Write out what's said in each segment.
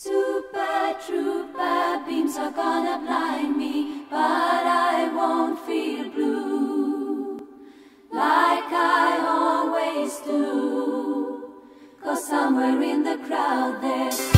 Super Trouper beams are gonna blind me, but I won't feel blue like I always do. Cause somewhere in the crowd there's.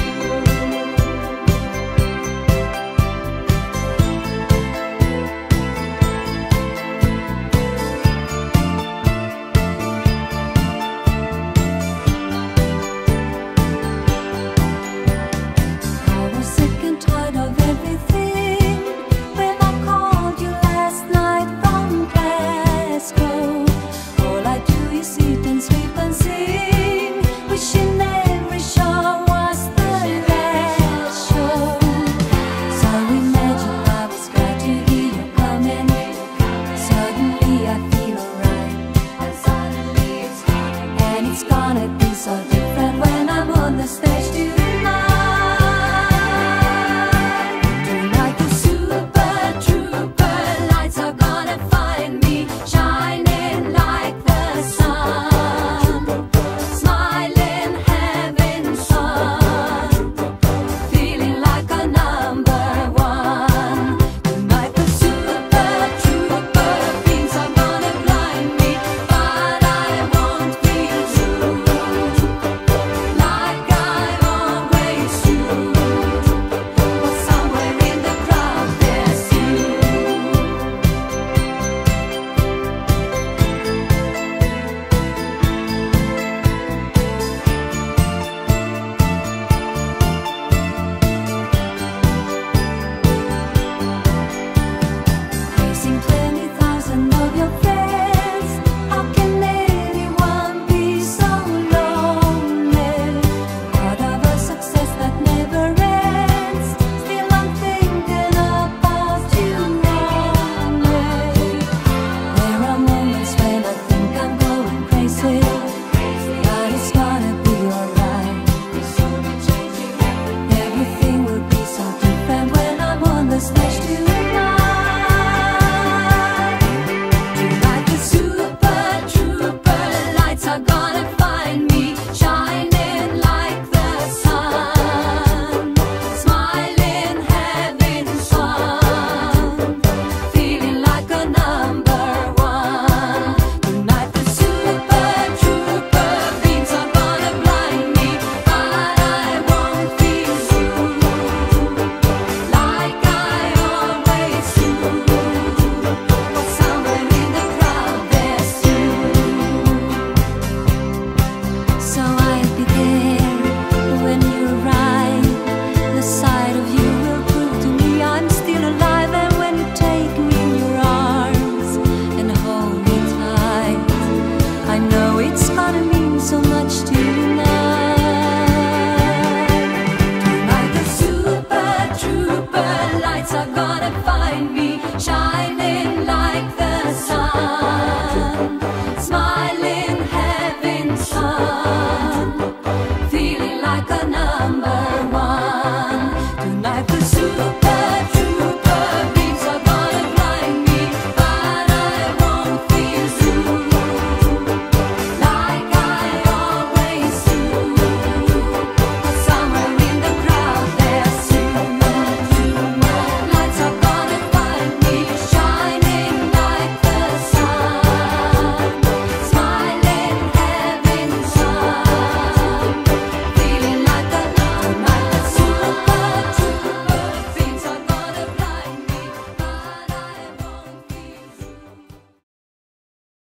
make my